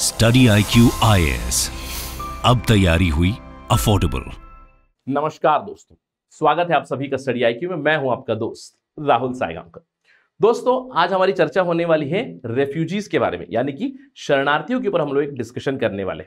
Study I Q अब तैयारी हुई अफोर्डेबल नमस्कार दोस्तों। स्वागत है आप सभी का स्टडी आई में। मैं हूँ आपका दोस्त राहुल साईगांवकर। दोस्तों, आज हमारी चर्चा होने वाली है रेफ्यूजीज के बारे में, यानी कि शरणार्थियों के ऊपर हम लोग एक डिस्कशन करने वाले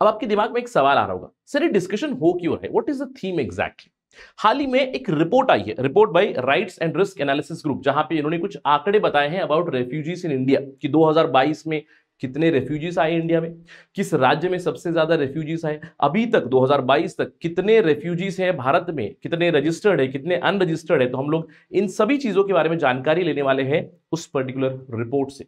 अब आपके दिमाग में एक सवाल आ रहा होगा, सर, ये डिस्कशन हो क्यों है? What is the theme exactly हाल ही में एक रिपोर्ट आई है report by rights and risk analysis group जहाँ पे इन्होंने कुछ आंकड़े बताए हैं अबाउट रेफ्यूजीज इन इंडिया कि 2022 में कितने रेफ्यूजीज आए इंडिया में? किस राज्य में सबसे ज़्यादा रेफ्यूजीज आए? अभी तक 2022 तक, कितने रेफ्यूजीज हैं भारत में? कितने रजिस्टर्ड है? कितने अनरजिस्टर्ड है? तो हम लोग इन सभी चीज़ों के बारे में जानकारी लेने वाले हैं उस पर्टिकुलर रिपोर्ट से।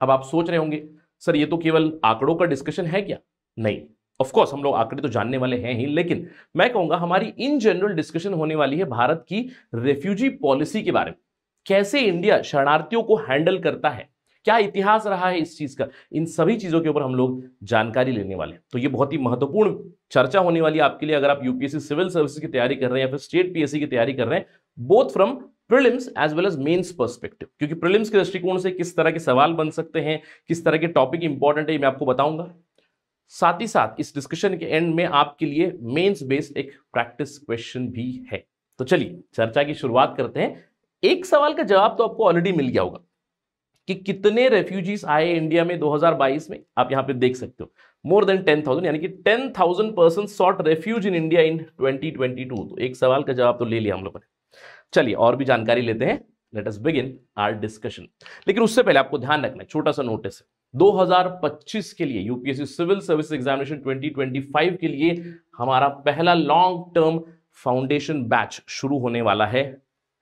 अब आप सोच रहे होंगे, सर, ये तो केवल आंकड़ों का डिस्कशन है क्या? नहीं। ऑफ़ कोर्स हम लोग आंकड़े तो जानने वाले हैं ही, लेकिन मैं कहूँगा, हमारी इन जनरल डिस्कशन होने वाली है भारत की रेफ्यूजी पॉलिसी के बारे में। कैसे इंडिया शरणार्थियों को हैंडल करता है? क्या इतिहास रहा है इस चीज़ का? इन सभी चीज़ों के ऊपर हम लोग जानकारी लेने वाले हैं। तो ये बहुत ही महत्वपूर्ण चर्चा होने वाली है आपके लिए। अगर आप यूपीएससी सिविल सर्विस की तैयारी कर रहे हैं या फिर स्टेट पीएससी की तैयारी कर रहे हैं both from prelims as well as mains perspective क्योंकि प्रिलिम्स के दृष्टिकोण से किस तरह के सवाल बन सकते हैं, किस तरह के टॉपिक इंपॉर्टेंट है मैं आपको बताऊँगा। साथ ही साथ, इस डिस्कशन के एंड में आपके लिए मेंस बेस्ड एक प्रैक्टिस क्वेश्चन भी है। तो चलिए, चर्चा की शुरुआत करते हैं। एक सवाल का जवाब तो आपको ऑलरेडी मिल गया होगा। कि कितने रेफ्यूजीज आए इंडिया में 2022 में? आप यहाँ पे देख सकते हो। मोर देन 10,000 यानी कि 10,000 person sought refuge in India in 2022 तो एक सवाल का जवाब तो ले लिया हम लोगों ने। चलिए और भी जानकारी लेते हैं। Let us begin our discussion लेकिन उससे पहले आपको ध्यान रखना छोटा सा नोटिस है। 2025 के लिए यूपीएससी सिविल सर्विस एग्जामिनेशन 2025 के लिए हमारा पहला लॉन्ग टर्म फाउंडेशन बैच शुरू होने वाला है।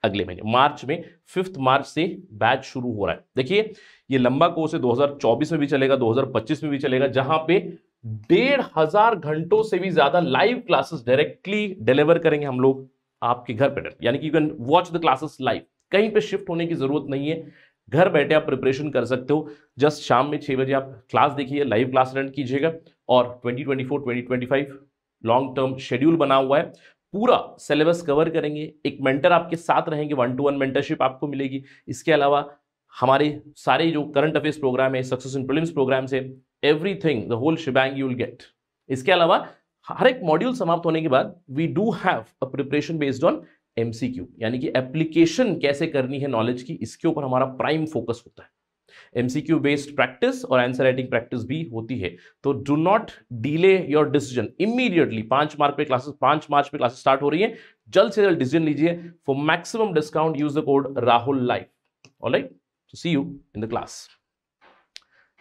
अगले महीने, मार्च में फिफ्थ मार्च से बैच शुरू हो रहा है। देखिए, ये लंबा कोर्स है 2024 में भी चलेगा 2025 में भी चलेगा, जहाँ पे डेढ़ हज़ार घंटों से भी ज़्यादा लाइव क्लासेस डायरेक्टली डिलीवर करेंगे हम लोग आपके घर पे। यानी कि you can watch the classes live कहीं पे शिफ्ट होने की ज़रूरत नहीं है। घर बैठे आप प्रिपरेशन कर सकते हो। जस्ट शाम में छह बजे आप क्लास देखिए लाइव क्लास अटेंड कीजिएगा और 2024 2025 लॉन्ग टर्म शेड्यूल बना हुआ है। पूरा सिलेबस कवर करेंगे, एक मेंटर आपके साथ रहेंगे वन टू वन मेंटरशिप आपको मिलेगी। इसके अलावा हमारे सारे जो करंट अफेयर्स प्रोग्राम है सक्सेस इन प्रीलिम्स प्रोग्राम से everything the whole shebang you will get इसके अलावा हर एक मॉड्यूल समाप्त होने के बाद we do have a preparation based on MCQ यानी कि एप्लीकेशन कैसे करनी है नॉलेज की, इसके ऊपर हमारा प्राइम फोकस होता है। एमसीक्यू बेस्ड प्रैक्टिस और आंसर राइटिंग प्रैक्टिस भी होती है। तो do not delay your decision immediately पाँच मार्च पे क्लासेस पाँच मार्च पे क्लासेस स्टार्ट हो रही है। जल्द से जल्द डिसीज़न लीजिए। For maximum discount use the code Rahul life alright तो see you in the class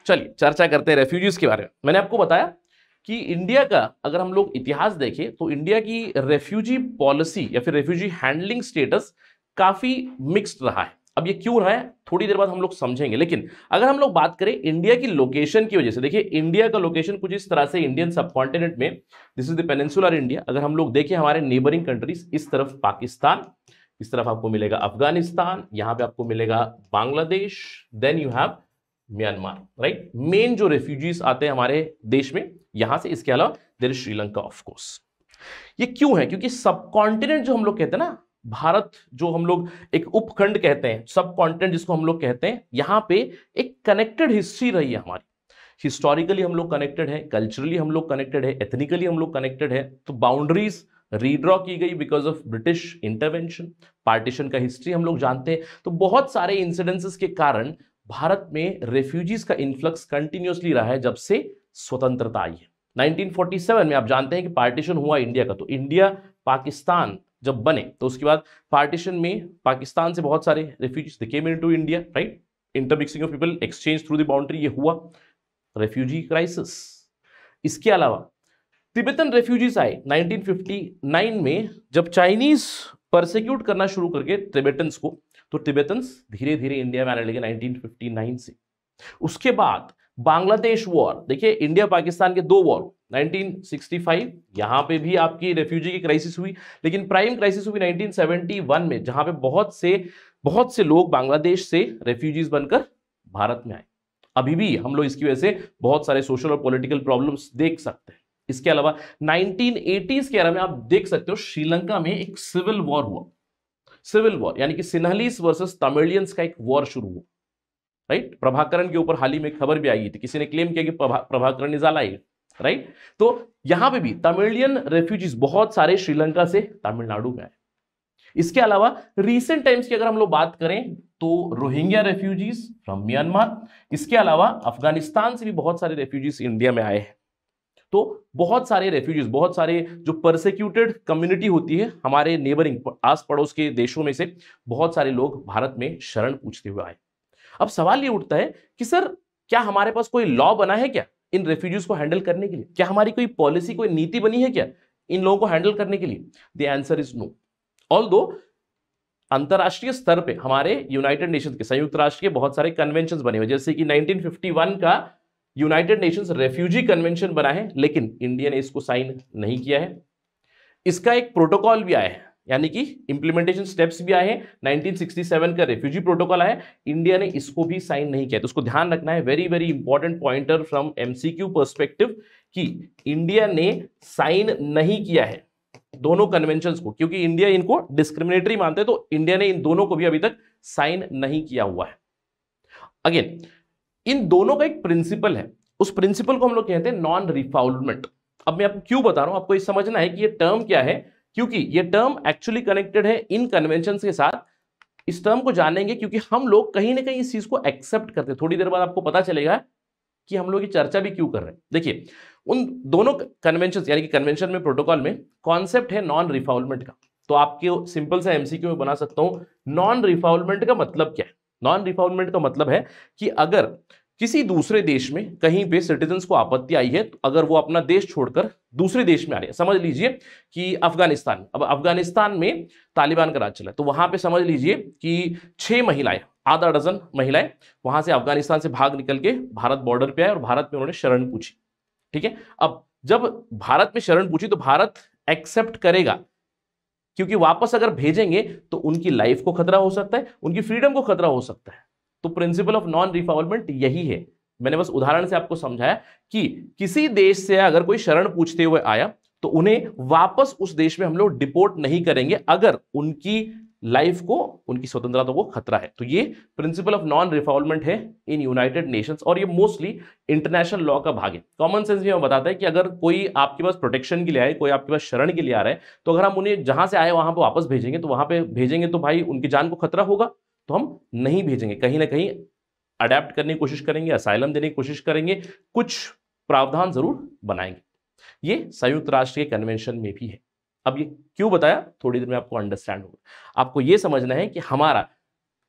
चलिए, चर्चा करते हैं रेफ्यूजीज के बारे में। मैंने आपको बताया कि इंडिया का अगर हम लोग इतिहास देखें तो इंडिया की रेफ्यूजी पॉलिसी या फिर रेफ्यूजी हैंडलिंग स्टेटस काफ़ी मिक्स्ड रहा है। अब ये क्यों है? थोड़ी देर बाद हम लोग समझेंगे। लेकिन अगर हम लोग बात करें इंडिया की लोकेशन की वजह से, देखिए इंडिया का लोकेशन कुछ इस तरह से इंडियन सब कॉन्टिनेंट में दिस इज़ द इंडिया अगर हम लोग देखें हमारे नेबरिंग कंट्रीज़ इस तरफ़ पाकिस्तान, इस तरफ़ आपको मिलेगा अफ़गानिस्तान, यहाँ पे आपको मिलेगा Bangladesh then you have Myanmar right main जो रेफ्यूजीज आते हैं हमारे देश में, यहाँ से इसके अलावा देर श्रीलंका ऑफकोर्स ये क्यों है? क्योंकि सब कॉन्टिनेंट जो हम लोग कहते हैं ना भारत जो हम लोग एक उपखंड कहते हैं, सब कॉन्टिनेंट जिसको हम लोग कहते हैं, यहाँ पे एक कनेक्टेड हिस्ट्री रही है हमारी। हिस्टोरिकली हम लोग कनेक्टेड है कल्चरली हम लोग कनेक्टेड है एथनिकली हम लोग कनेक्टेड है तो बाउंड्रीज रीड्रॉ की गई because of British intervention partition का हिस्ट्री हम लोग जानते हैं तो बहुत सारे इंसिडेंसेस के कारण भारत में रेफ्यूजीज का इन्फ्लक्स कंटिन्यूसली रहा है, जब से स्वतंत्रता आई है। 1947 में आप जानते हैं कि पार्टीशन हुआ इंडिया का तो इंडिया, पाकिस्तान जब बने तो उसके बाद पार्टीशन में पाकिस्तान से बहुत सारे refugees came into India right intermixing of people exchange through the boundary ये हुआ रेफ्यूजी क्राइसिस इसके अलावा तिब्बतन रेफ्यूजीज आए 1959 में, जब चाइनीज़ परसिक्यूट करना शुरू करके तिब्बतन्स को तो तिब्बतन्स धीरे धीरे इंडिया में आने लगे 1959 से. उसके बाद बांग्लादेश वॉर देखिए इंडिया पाकिस्तान के दो वॉर 1965 यहाँ पे भी आपकी रेफ्यूजी की क्राइसिस हुई, लेकिन प्राइम क्राइसिस हुई 1971 में, जहाँ पे बहुत से बहुत से लोग बांग्लादेश से रेफ्यूजीज बनकर भारत में आए। अभी भी हम लोग इसकी वजह से बहुत सारे सोशल और पॉलिटिकल प्रॉब्लम्स देख सकते हैं। इसके अलावा 1980s के एरा में आप देख सकते हो, श्रीलंका में एक सिविल वॉर हुआ। सिविल वॉर यानी कि सिन्हलीस वर्सेस तमिलियंस का एक वॉर शुरू हुआ। राइट? प्रभाकरण के ऊपर हाल ही में खबर भी आई थी। किसी ने क्लेम किया कि Prabha, Prabhakaran is alive right? तो यहाँ पे भी तमिलियन रेफ्यूजीज बहुत सारे श्रीलंका से तमिलनाडु में आए। इसके अलावा रीसेंट टाइम्स की अगर हम लोग बात करें तो रोहिंग्या रेफ्यूजीज फ्रॉम म्यांमार इसके अलावा अफ़गानिस्तान से भी बहुत सारे रेफ्यूजीज इंडिया में आए हैं। तो बहुत सारे रेफ्यूजीज बहुत सारे जो परसिक्यूटेड कम्युनिटी होती है हमारे नेबरिंग आस पड़ोस के देशों में से बहुत सारे लोग भारत में शरण पूछते हुए आए। अब सवाल ये उठता है कि सर, क्या हमारे पास कोई लॉ बना है क्या इन रेफ्यूजीज को हैंडल करने के लिए? क्या हमारी कोई पॉलिसी कोई नीति बनी है क्या इन लोगों को हैंडल करने के लिए? The answer is no although अंतरराष्ट्रीय स्तर पे हमारे यूनाइटेड नेशंस के, संयुक्त राष्ट्र के बहुत सारे कन्वेंशन बने हुए, जैसे कि 1951 का यूनाइटेड नेशंस रेफ्यूजी कन्वेंशन बना है, लेकिन इंडिया ने इसको साइन नहीं किया है। इसका एक प्रोटोकॉल भी आया है। यानी कि इंप्लीमेंटेशन स्टेप्स भी आए हैं। 1967 का रेफ्यूजी प्रोटोकॉल आया इंडिया ने इसको भी साइन नहीं किया। तो उसको ध्यान रखना है। Very very important pointer from MCQ perspective कि इंडिया ने साइन नहीं किया है दोनों कन्वेंशन को। क्योंकि इंडिया इनको डिस्क्रिमिनेटरी मानते हैं तो इंडिया ने इन दोनों को भी अभी तक साइन नहीं किया हुआ है। अगेन इन दोनों का एक प्रिंसिपल है। उस प्रिंसिपल को हम लोग कहते हैं नॉन रिफाउलमेंट अब मैं आपको क्यों बता रहा हूँ? आपको ये समझना है कि ये टर्म क्या है? क्योंकि ये टर्म एक्चुअली कनेक्टेड है इन कन्वेंशन के साथ। इस टर्म को जानेंगे क्योंकि हम लोग कहीं ना कहीं इस चीज़ को एक्सेप्ट करते हैं। थोड़ी देर बाद आपको पता चलेगा कि हम लोग ये चर्चा भी क्यों कर रहे हैं। देखिए, उन दोनों कन्वेंशन यानी कि कन्वेंशन में प्रोटोकॉल में कॉन्सेप्ट है नॉन रिफाउलमेंट का। तो आपके सिंपल सा एमसीक्यू में बना सकता हूँ। नॉन रिफाउलमेंट का मतलब क्या है? नॉन रिफाउलमेंट का मतलब है कि अगर किसी दूसरे देश में कहीं पे सिटीजन को आपत्ति आई है तो अगर वो अपना देश छोड़कर दूसरे देश में आ रहे हैं, समझ लीजिए कि अफ़गानिस्तान, अब अफ़गानिस्तान में तालिबान का राज चला तो वहाँ पे समझ लीजिए कि छह महिलाएँ, आधा डजन महिलाएँ वहाँ से अफ़गानिस्तान से भाग निकल के भारत बॉर्डर पे आए और भारत में उन्होंने शरण पूछी, ठीक है? अब जब भारत में शरण पूछी तो भारत एक्सेप्ट करेगा, क्योंकि वापस अगर भेजेंगे तो उनकी लाइफ को खतरा हो सकता है, उनकी फ्रीडम को खतरा हो सकता है। तो प्रिंसिपल ऑफ़ नॉन रिफॉल्वमेंट यही है। मैंने बस उदाहरण से आपको समझाया कि किसी देश से अगर कोई शरण पूछते हुए आया तो उन्हें वापस उस देश में हम लोग डिपोर्ट नहीं करेंगे अगर उनकी लाइफ को, उनकी स्वतंत्रता को खतरा है। तो ये प्रिंसिपल ऑफ़ नॉन रिफॉल्वमेंट है इन यूनाइटेड नेशंस और ये मोस्टली इंटरनेशनल लॉ का भाग है। कॉमन सेंस भी हमें बताता है कि अगर कोई आपके पास प्रोटेक्शन के लिए आए, कोई आपके पास शरण के लिए आ रहा है तो अगर हम उन्हें जहाँ से आए, वहाँ पर वापस भेजेंगे तो वहाँ पर भेजेंगे तो भाई उनकी जान को खतरा होगा। तो हम नहीं भेजेंगे। कहीं ना कहीं अडेप्ट करने की कोशिश करेंगे, असाइलम देने की कोशिश करेंगे, कुछ प्रावधान ज़रूर बनाएँगे। ये संयुक्त राष्ट्र के कन्वेंशन में भी है। अब ये क्यों बताया? थोड़ी देर में आपको अंडरस्टैंड होगा। आपको ये समझना है कि हमारा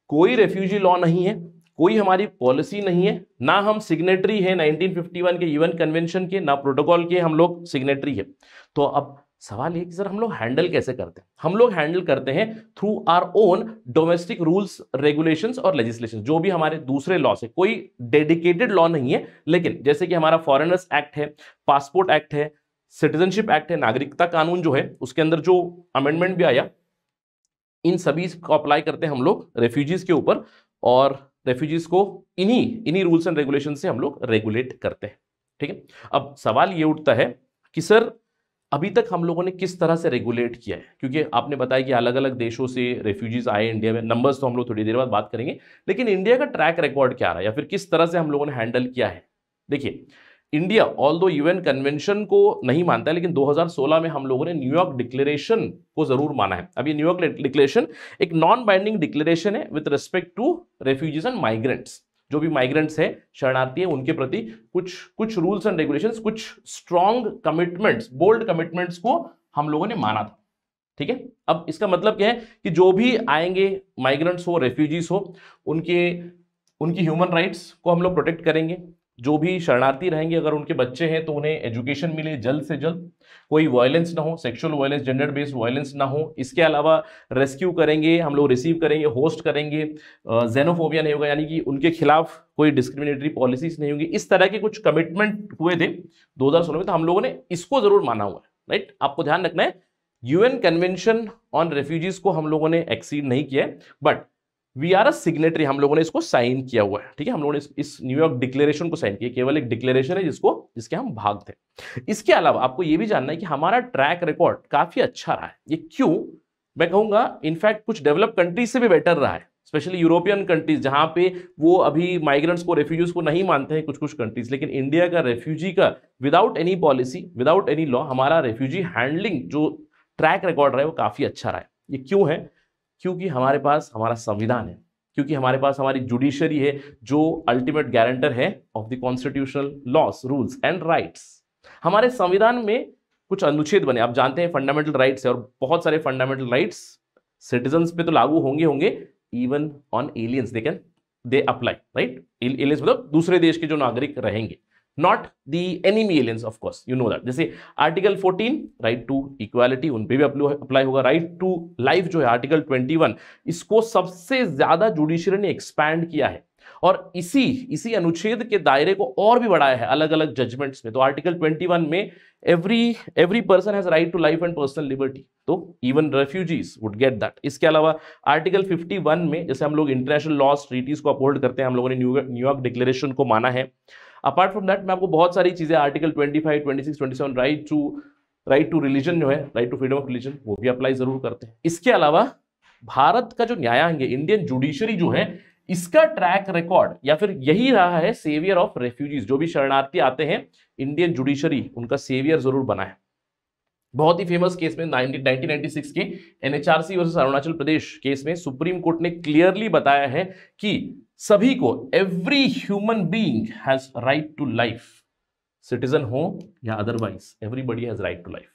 कोई रेफ्यूजी लॉ नहीं है, कोई हमारी पॉलिसी नहीं है, ना हम सिग्नेटरी है 1951 के यूएन कन्वेंशन के, ना प्रोटोकॉल के हम लोग सिग्नेटरी है। तो अब सवाल ये कि सर, हम लोग हैंडल कैसे करते हैं? हम लोग हैंडल करते हैं through our own domestic rules, regulations और लेजिस्लेशन जो भी हमारे दूसरे लॉ से कोई डेडिकेटेड लॉ नहीं है, लेकिन जैसे कि हमारा फॉरेनर्स एक्ट है, पासपोर्ट एक्ट है, सिटीजनशिप एक्ट है, नागरिकता कानून जो है, उसके अंदर जो अमेंडमेंट भी आया, इन सभी को अप्लाई करते हैं हम लोग रेफ्यूजीज के ऊपर और रेफ्यूजीज को इन्हीं इन्हीं रूल्स एंड रेगुलेशन से हम लोग रेगुलेट करते हैं। ठीक है? अब सवाल ये उठता है कि सर अभी तक हम लोगों ने किस तरह से रेगुलेट किया है? क्योंकि आपने बताया कि अलग अलग देशों से रेफ्यूजीज आए इंडिया में नंबर्स तो हम लोग थोड़ी देर बाद बात करेंगे। लेकिन इंडिया का ट्रैक रिकॉर्ड क्या रहा? है या फिर किस तरह से हम लोगों ने हैंडल किया है? देखिए India although UN convention को नहीं मानता है लेकिन 2016 में हम लोगों ने न्यूयॉर्क डिक्लेरेशन को ज़रूर माना है। अब ये न्यूयॉर्क डिक्लेरेशन एक नॉन बाइंडिंग डिक्लेरेशन है with respect to refugees and migrants जो भी माइग्रेंट्स है, शरणार्थी है, उनके प्रति कुछ कुछ रूल्स एंड रेगुलेशंस कुछ स्ट्रॉन्ग कमिटमेंट्स बोल्ड कमिटमेंट्स को हम लोगों ने माना था। ठीक है? अब इसका मतलब क्या है कि जो भी आएँगे माइग्रेंट्स हो रेफ्यूजीज हो, उनके, उनकी ह्यूमन राइट्स को हम लोग प्रोटेक्ट करेंगे। जो भी शरणार्थी रहेंगे, अगर उनके बच्चे हैं तो उन्हें एजुकेशन मिले जल्द से जल्द। कोई वायलेंस ना हो sexual violence gender based violence ना हो। इसके अलावा रेस्क्यू करेंगे, हम लोग रिसीव करेंगे होस्ट करेंगे। जेनोफोबिया नहीं होगा, यानी कि उनके खिलाफ कोई डिस्क्रिमिनेटरी पॉलिसीज़ नहीं होंगी। इस तरह के कुछ कमिटमेंट हुए थे दो हज़ार सोलह में तो हम लोगों ने इसको ज़रूर माना हुआ है राइट आपको ध्यान रखना है यूएन कन्वेंशन ऑन रेफ्यूजीज को हम लोगों ने एक्सीड नहीं किया है but we are a signatory हम लोगों ने इसको साइन किया हुआ है ठीक है? हम लोगों ने इस, न्यूयॉर्क डिक्लेरेशन को साइन किया केवल एक डिक्लेरेशन है जिसको जिसके हम भाग थे। इसके अलावा आपको यह भी जानना है कि हमारा ट्रैक रिकॉर्ड काफ़ी अच्छा रहा है। ये क्यों? मैं कहूँगा इनफैक्ट कुछ डेवलप कंट्रीज़ से भी बेटर रहा है स्पेशली यूरोपियन कंट्रीज़ जहाँ पे वो अभी माइग्रेंट्स को रेफ्यूजीज को नहीं मानते हैं कुछ कुछ कंट्रीज़ लेकिन इंडिया का रेफ्यूजी का without any policy without any law हमारा रेफ्यूजी हैंडलिंग जो ट्रैक रिकॉर्ड रहा है वो काफ़ी अच्छा रहा है। ये क्यों है? क्योंकि हमारे पास हमारा संविधान है, क्योंकि हमारे पास हमारी जुडिशरी है, जो अल्टीमेट गारंटर है of the constitutional laws rules and rights हमारे संविधान में कुछ अनुच्छेद बने, आप जानते हैं फंडामेंटल राइट्स है और बहुत सारे फंडामेंटल राइट्स सिटीजन्स पे तो लागू होंगे होंगे even on aliens they can they apply right aliens मतलब दूसरे देश के जो नागरिक रहेंगे। Not the enemy aliens of course you know that जैसे आर्टिकल 14 राइट टू इक्वालिटी उन पे भी अप्लाई होगा. राइट टू लाइफ जो है आर्टिकल 21 इसको सबसे ज़्यादा जुडिशरी ने एक्सपैंड किया है. और इसी इसी अनुच्छेद के दायरे को और भी बढ़ाया है अलग अलग जजमेंट्स में. तो आर्टिकल 21 में every every person has right to life and personal liberty तो even refugees would get that इसके अलावा आर्टिकल 51 में, जैसे हम लोग इंटरनेशनल लॉस ट्रीटीज को अपोल्ड करते हैं, हम लोगों ने न्यूयॉर्क डिक्लेरेशन को माना है. अपार्ट फ्रॉम दैट मैं आपको बहुत सारी चीज़ें article 25, 26, 27 right to right to religion जो है right to freedom of religion वो भी अप्लाई ज़रूर करते हैं। इसके अलावा भारत का जो न्यायांग है इंडियन जुडिशरी जो है इसका ट्रैक रिकॉर्ड या फिर यही रहा है सेवियर ऑफ़ रेफ्यूजीज जो भी शरणार्थी आते हैं इंडियन जुडिशरी उनका सेवियर ज़रूर बना है। बहुत ही फ़ेमस केस में 1996 के NHRC versus Arunachal Pradesh case में सुप्रीम कोर्ट ने क्लियरली बताया है कि सभी को every human being has right to life citizen हो या otherwise everybody has right to life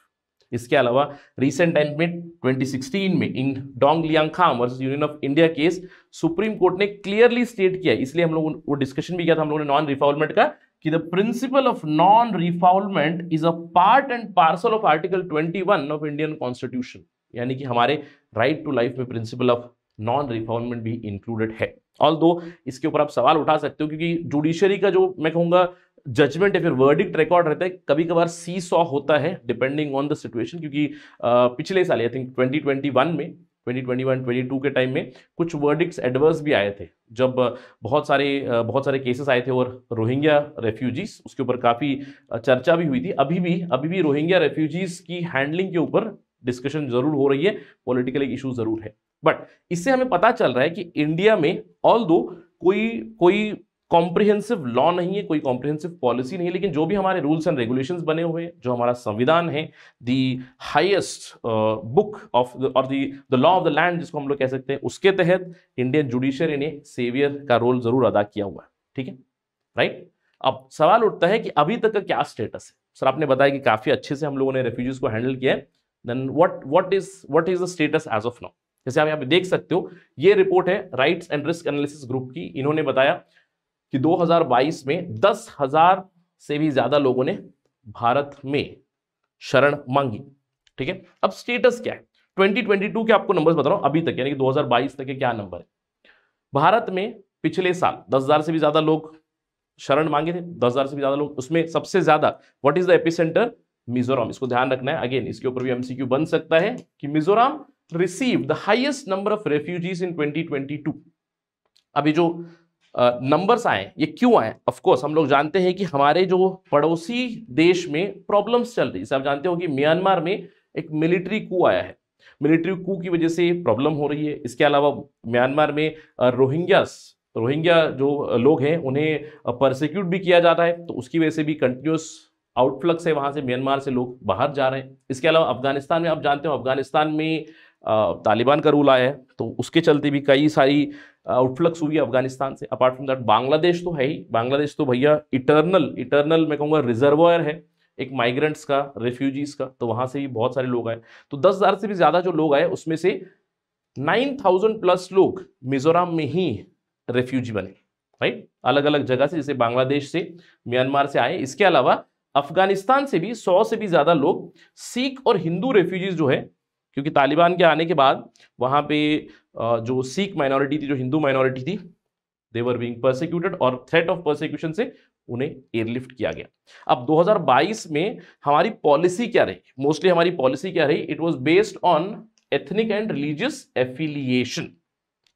इसके अलावा रिसेंट टाइम में 2016 में in Dongh Lian Kham versus Union of India case Supreme Court ने क्लियरली स्टेट किया, इसलिए हम लोग वो डिस्कशन भी किया था, हम लोगों ने नॉन रिफाउलमेंट का, कि the principle of non refoulement is a part and parcel of article 21 of Indian constitution यानी कि हमारे राइट टू लाइफ में प्रिंसिपल ऑफ़ नॉन रिफॉर्मेंट भी इंक्लूडेड है। ऑल दो इसके ऊपर आप सवाल उठा सकते हो, क्योंकि जुडिशरी का जो मैं कहूँगा जजमेंट या फिर वर्डिक्ट रिकॉर्ड रहता है कभी कभार सी सॉ होता है डिपेंडिंग ऑन द सिचुएशन क्योंकि पिछले साल आई थिंक 2021 में 2021 22 के टाइम में कुछ वर्डिक्स एडवर्स भी आए थे। जब बहुत सारे बहुत सारे केसेस आए थे और रोहिंग्या रेफ्यूजीज उसके ऊपर काफ़ी चर्चा भी हुई थी। अभी भी अभी भी रोहिंग्या रेफ्यूजीज की हैंडलिंग के ऊपर डिस्कशन ज़रूर हो रही है। पॉलिटिकल इशू ज़रूर है। बट इससे हमें पता चल रहा है कि इंडिया में ऑल दो कोई कोई कॉम्प्रिहेंसिव लॉ नहीं है, कोई कॉम्प्रिहेंसिव पॉलिसी नहीं है, लेकिन जो भी हमारे रूल्स एंड रेगुलेशंस बने हुए हैं, जो हमारा संविधान है दी हाइएस्ट बुक ऑफ़ और the the law of the land जिसको हम लोग कह सकते हैं, उसके तहत इंडियन जुडिशरी ने सेवियर का रोल ज़रूर अदा किया हुआ है। ठीक है? राइट अब सवाल उठता है कि अभी तक का क्या स्टेटस है? सर आपने बताया कि काफ़ी अच्छे से हम लोगों ने रेफ्यूजीज को हैंडल किया है। Then what what is what is the status as of now जैसे आप यहाँ पे देख सकते हो, ये रिपोर्ट है rights and risk analysis group की। इन्होंने बताया कि 2022 में दस हज़ार से भी ज़्यादा लोगों ने भारत में शरण मांगी। ठीक है? अब स्टेटस क्या है? 2022 के आपको नंबर्स बता रहा हूँ, अभी तक, यानी कि 2022 तक के क्या नंबर है? भारत में पिछले साल दस हज़ार से भी ज़्यादा लोग शरण मांगे थे, दस हज़ार से भी ज़्यादा लोग, उसमें सबसे ज़्यादा what is the epicentre Mizoram. इसको ध्यान रखना है। अगेन इसके ऊपर भी एमसीक्यू बन सकता है कि Mizoram receive the highest number of refugees in 2022 अभी जो नंबर्स आए, ये क्यों आए? ऑफ़ कोर्स हम लोग जानते हैं कि हमारे जो पड़ोसी देश में प्रॉब्लम्स चल रही है। आप जानते हो कि म्यांमार में एक मिलिट्री कू आया है। मिलिट्री कू की वजह से प्रॉब्लम हो रही है। इसके अलावा म्यांमार में रोहिंग्यास रोहिंग्या जो लोग हैं, उन्हें परसिक्यूट भी किया जाता है। तो उसकी वजह से भी कंटिन्यूस आउटफ्लक्स है। वहाँ से म्यांमार से लोग बाहर जा रहे हैं। इसके अलावा अफ़गानिस्तान में आप जानते हो, अफ़गानिस्तान में तालिबान का रूल आया है तो उसके चलते भी कई सारी आउटफ्लक्स हुई है अफ़गानिस्तान से। अपार्ट फ्रॉम दैट बांग्लादेश तो है ही। बांग्लादेश तो भैया इटर्नल इटर्नल मैं कहूँगा रिजर्वायर है, एक माइग्रेंट्स का रेफ्यूजीज का तो वहाँ से भी बहुत सारे लोग आए। तो दस हज़ार से भी ज़्यादा जो लोग आए, उसमें से नाइन थाउज़ेंड प्लस लोग मिजोरम में ही रेफ्यूजी बने राइट अलग अलग जगह से, जैसे बांग्लादेश से, म्यांमार से आए। इसके अलावा अफ़गानिस्तान से भी सौ से भी ज़्यादा लोग सिख और हिंदू रेफ्यूजीज जो है क्योंकि तालिबान के आने के बाद वहाँ पे जो सिख माइनॉरिटी थी, जो हिंदू माइनॉरिटी थी देवर बीइंग परसिक्यूटेड और थ्रेट ऑफ़ परसिक्यूशन से उन्हें एयरलिफ्ट किया गया। अब 2022 में हमारी पॉलिसी क्या रही? मोस्टली हमारी पॉलिसी क्या रही? It was based on ethnic and religious affiliation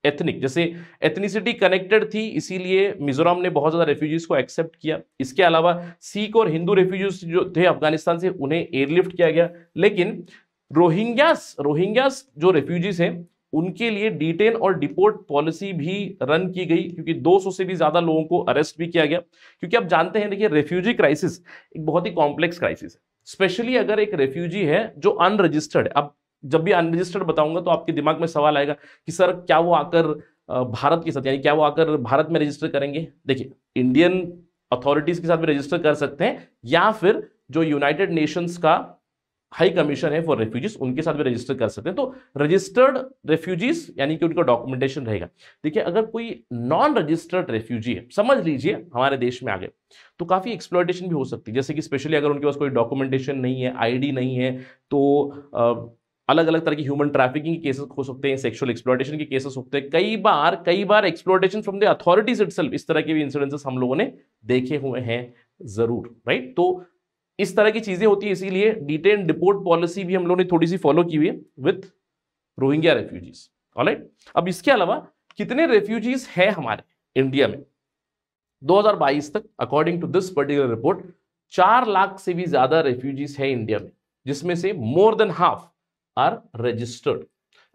ethnic जैसे एथनिसिटी कनेक्टेड थी, इसीलिए मिजोरम ने बहुत ज़्यादा रेफ्यूजीज को एक्सेप्ट किया। इसके अलावा सिख और हिंदू रेफ्यूजीज जो थे, अफ़गानिस्तान से उन्हें एयरलिफ्ट किया गया। लेकिन रोहिंग्यास रोहिंग्यास जो रेफ्यूजीज हैं, उनके लिए डिटेन और डिपोर्ट पॉलिसी भी रन की गई, क्योंकि 200 से भी ज़्यादा लोगों को अरेस्ट भी किया गया। क्योंकि आप जानते हैं, देखिए रेफ्यूजी क्राइसिस एक बहुत ही कॉम्प्लेक्स क्राइसिस है। स्पेशली अगर एक रेफ्यूजी है जो अनरजिस्टर्ड है अब जब भी अनरजिस्टर्ड बताऊँगा तो आपके दिमाग में सवाल आएगा कि सर, क्या वो आकर भारत के साथ, यानी क्या वो आकर भारत में रजिस्टर करेंगे? देखिए इंडियन अथॉरिटीज के साथ भी रजिस्टर कर सकते हैं, या फिर जो यूनाइटेड नेशंस का हाई कमीशन है फॉर रेफ्यूजीज उनके साथ भी रजिस्टर कर सकते हैं। तो रजिस्टर्ड रेफ्यूजीज यानी कि उनका डॉक्यूमेंटेशन रहेगा। देखिए, अगर कोई नॉन रजिस्टर्ड रेफ्यूजी है, समझ लीजिए हमारे देश में आ गए तो काफ़ी एक्सप्लोटेशन भी हो सकती है। जैसे कि स्पेशली अगर उनके पास कोई डॉक्यूमेंटेशन नहीं है आईडी नहीं है तो अलग अलग तरह की ह्यूमन ट्रैफिकिंग के केसेस हो सकते हैं सेक्सुअल एक्सप्लोटेशन के केसेस हो सकते हैं। कई बार कई बार exploitation from the authorities itself इस तरह के भी इंसिडेंसेस हम लोगों ने देखे हुए हैं, ज़रूर राइट तो इस तरह की चीज़ें होती है, इसीलिए डिटेन डिपोर्ट पॉलिसी भी हम लोगों ने थोड़ी सी फॉलो की हुई है विथ रोहिंग्या रेफ्यूजीज ऑलराइट अब इसके अलावा कितने रेफ्यूजीज है हमारे इंडिया में? 2022 तक according to this particular report चार लाख से भी ज़्यादा रेफ्यूजीज है इंडिया में, जिसमें से more than half are registered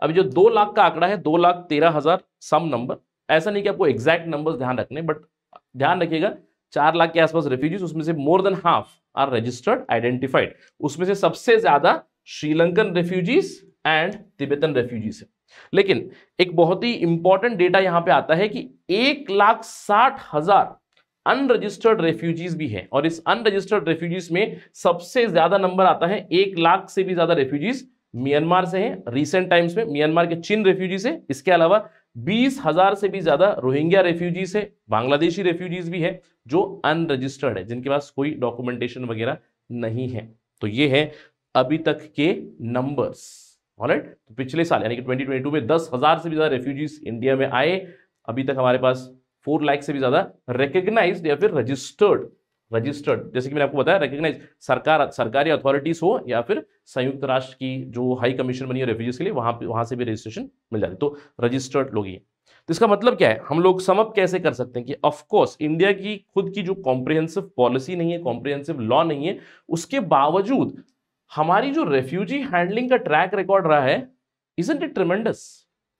अभी जो दो लाख का आंकड़ा है, दो लाख तेरह हज़ार सम नंबर ऐसा नहीं कि आपको एग्जैक्ट नंबर्स ध्यान रखने बट ध्यान रखिएगा चार लाख के आसपास रेफ्यूजीज उसमें से more than half are registered identified उसमें से सबसे ज़्यादा Sri Lankan refugees and Tibetan refugees है। लेकिन एक बहुत ही इंपॉर्टेंट डेटा यहाँ पे आता है कि एक लाख साठ हज़ार अनरजिस्टर्ड रेफ्यूजीज भी है। और इस अनरजिस्टर्ड रेफ्यूजीज में सबसे ज़्यादा नंबर आता है, एक लाख से भी ज़्यादा रेफ्यूजीज म्यांमार से हैं रिसेंट टाइम्स में म्यांमार के चीन रेफ्यूजीज है, इसके अलावा बीस हज़ार से भी ज़्यादा रोहिंग्या रेफ्यूजीज है, बांग्लादेशी रेफ्यूजीज भी है, जो अनरजिस्टर्ड है, जिनके पास कोई डॉक्यूमेंटेशन वगैरह नहीं है। तो ये है अभी तक के नंबर्स ऑलराइट तो पिछले साल, यानी कि 2022 में दस हज़ार से भी ज़्यादा रेफ्यूजीज इंडिया में आए, अभी तक हमारे पास फोर लाख से भी ज़्यादा रिकग्नाइज्ड या फिर रजिस्टर्ड रजिस्टर्ड जैसे कि मैंने आपको बताया रिकग्नाइज सरकार, सरकारी अथॉरिटीज हो या फिर संयुक्त राष्ट्र की जो हाई कमीशन बनी है रेफ्यूजीज के लिए, वहाँ वहाँ से भी रजिस्ट्रेशन मिल जाती है। तो रजिस्टर्ड लोग ही तो इसका मतलब क्या है? हम लोग समअप कैसे कर सकते हैं कि ऑफकोर्स इंडिया की खुद की जो कॉम्प्रिहेंसिव पॉलिसी नहीं है कॉम्प्रिहेंसिव लॉ नहीं है, उसके बावजूद हमारी जो रेफ्यूजी हैंडलिंग का ट्रैक रिकॉर्ड रहा है इज़ इट ट्रिमेंडस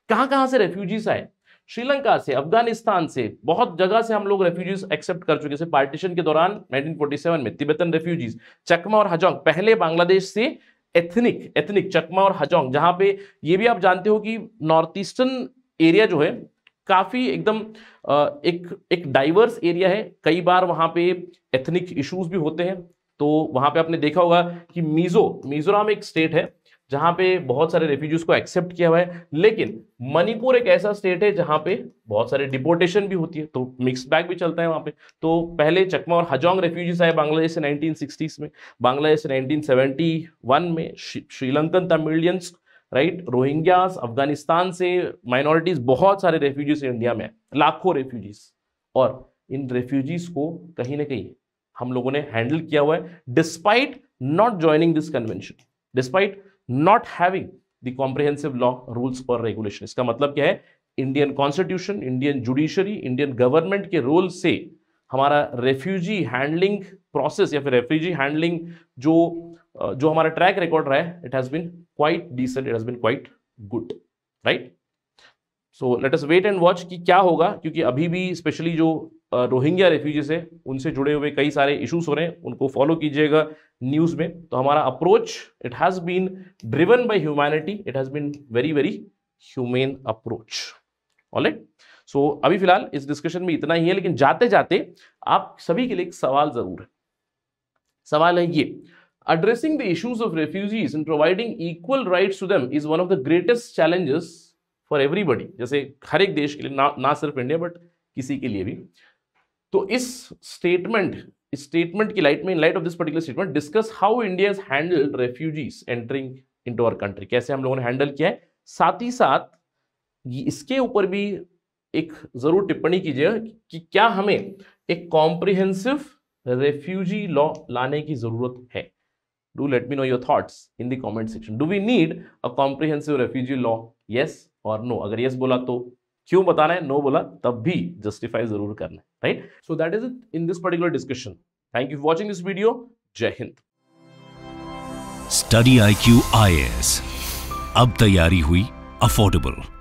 कहाँ कहाँ से रेफ्यूजीज आए? श्रीलंका से, अफ़गानिस्तान से, बहुत जगह से हम लोग रेफ्यूजीज एक्सेप्ट कर चुके पार्टीशन के दौरान 1947 में तिब्बतन रेफ्यूजीज चकमा और हजोंग, पहले बांग्लादेश से एथनिक एथनिक चकमा और हजोंग, जहाँ पे ये भी आप जानते हो कि नॉर्थ ईस्टर्न एरिया जो है, काफ़ी एकदम एक एक डाइवर्स एरिया है। कई बार वहाँ पे एथनिक इश्यूज़ भी होते हैं। तो वहाँ पे आपने देखा होगा कि मीजो, मिजोरम एक स्टेट है। जहाँ पे बहुत सारे रेफ्यूजीज को एक्सेप्ट किया हुआ है, लेकिन मणिपुर एक ऐसा स्टेट है जहाँ पे बहुत सारे डिपोर्टेशन भी होती है तो मिक्स बैग भी चलता है वहाँ पे। तो पहले चकमा और हजोंग रेफ्यूजीज आए बांग्लादेश से 1960s में, बांग्लादेश से 1971 में श्रीलंकन तमिलियंस राइट रोहिंग्यास, अफ़गानिस्तान से माइनॉरिटीज बहुत सारे रेफ्यूजीज इंडिया में, लाखों रेफ्यूजीज और इन रेफ्यूजीज को कहीं ना कहीं हम लोगों ने हैंडल किया हुआ है despite not joining this convention despite not having the comprehensive law rules और रेगुलेशन इसका मतलब क्या है? Indian constitution Indian judiciary Indian government के रोल से हमारा रेफ्यूजी हैंडलिंग प्रोसेस या फिर रेफ्यूजी हैंडलिंग जो जो हमारा ट्रैक रिकॉर्ड रहा है it has been quite decent it has been quite good right so let us wait and watch कि क्या होगा, क्योंकि अभी भी स्पेशली जो रोहिंग्या रेफ्यूजीज है, उनसे जुड़े हुए कई सारे इश्यूज़ हो रहे हैं, उनको फॉलो कीजिएगा न्यूज़ में। तो हमारा approach it has been driven by humanity it has been very very humane approach alright so अभी फ़िलहाल इस डिस्कशन में इतना ही है, लेकिन जाते जाते आप सभी के लिए एक सवाल ज़रूर है। सवाल है ये, addressing the issues of refugees and providing equal rights to them is one of the greatest challenges for everybody जैसे हर एक देश के लिए, ना ना सिर्फ़ इंडिया बट किसी के लिए भी। तो इस स्टेटमेंट स्टेटमेंट की लाइट में in light of this particular statement discuss how India has handled refugees entering into our country कैसे हम लोगों ने हैंडल किया है? साथ ही साथ इसके ऊपर भी एक ज़रूर टिप्पणी कीजिए कि क्या हमें एक कॉम्प्रिहेंसिव रेफ्यूजी लॉ लाने की ज़रूरत है। Do let me know your thoughts in the comment section do we need a comprehensive refugee law yes और नो अगर यस बोला तो क्यों बताना है? नो बोला, तब भी जस्टिफाई ज़रूर करना है। Right so that is it in this particular discussion thank you for this video जय हिंद स्टडी आई क्यू आई अब तैयारी हुई affordable.